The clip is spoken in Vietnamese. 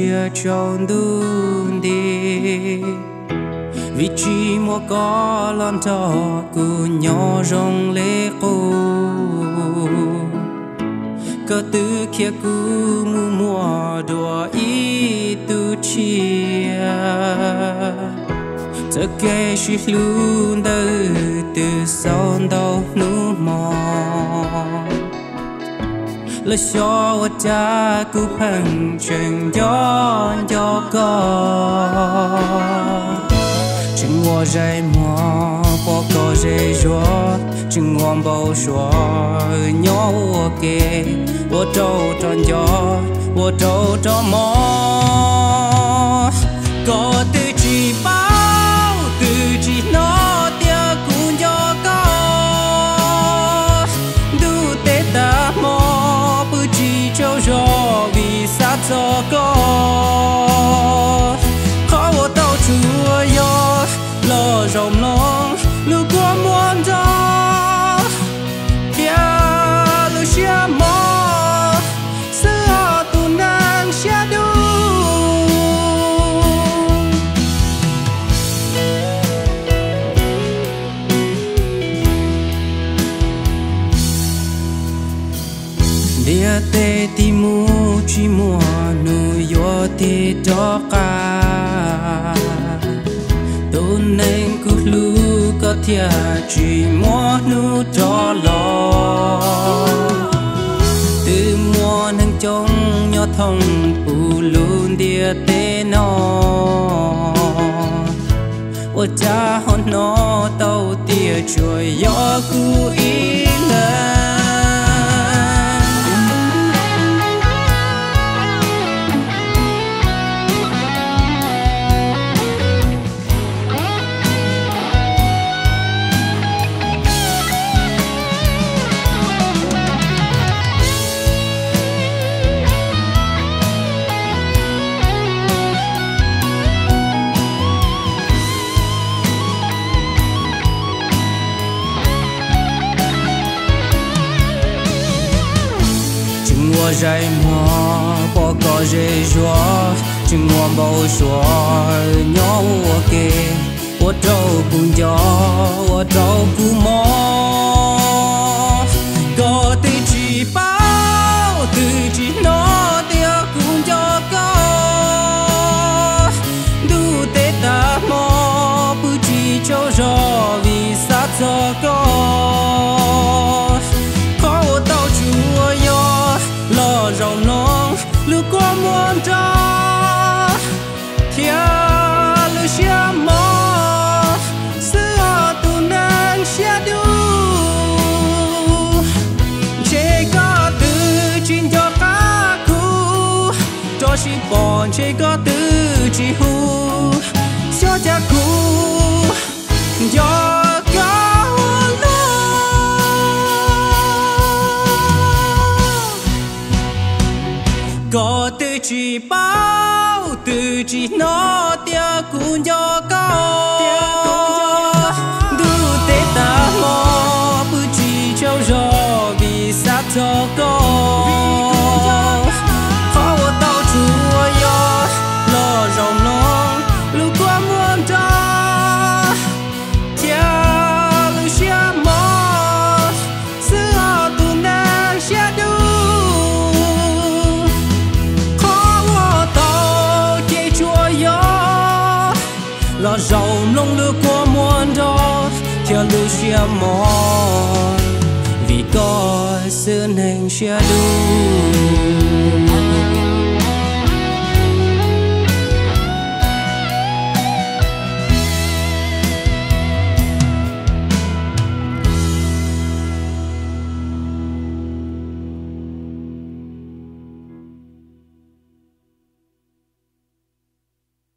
chia chọn đun đi vì chỉ mua có lần to ku nyo rong le cô cơ tư kia ku mu mua đùa i tu chia giờ kể chỉ luôn từ sau đâu nu mò là cho cha cứ phăng chuyện gió gió có chừng ngua dây mò, bỏ có dây gió chừng ngon bầu gió nhỏ kê bỏ trâu tròn gió, bỏ trâu tròn mò. Vì sát te ti mu chi mu nu yo te do ka. Tôn nên cứ lu có thia chỉ mua nu cho lo. Từ mua nâng trông nhỏ thông bù luôn địa tê nó Ô cha hôn nó tàu tia chuối gió cú ý lời chừng ngua dây mò bỏ có dây gió chừng ngua bầu xóa nhỏ kê ô trâu cùng gió ô trâu cùng mò có từ chỉ bao, từ chỉ nó tia cùng gió có. Đủ tê ta mò bự chỉ châu gió vì sát gió có. Cho muôn trò thia lưu xia mò xưa tu nàng xia du chế có từ chín cho cá khu cho si bọn chế có từ chỉ hu xio cha khu từ chỉ nó tia cũng cho cao đủ tê ta mò bự chỉ cho gió vì sát cho cao lo rộng lòng lưu qua muôn đó Tia lưu xia mò vì có sự hình xia đu